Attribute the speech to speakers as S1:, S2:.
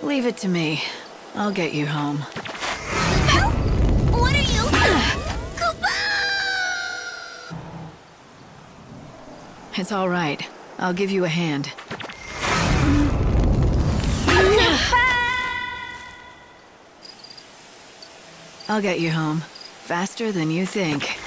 S1: Leave it to me. I'll get you home.
S2: What are you? Koopa!
S1: It's all right. I'll give you a hand. I'll get you home. Faster than you think.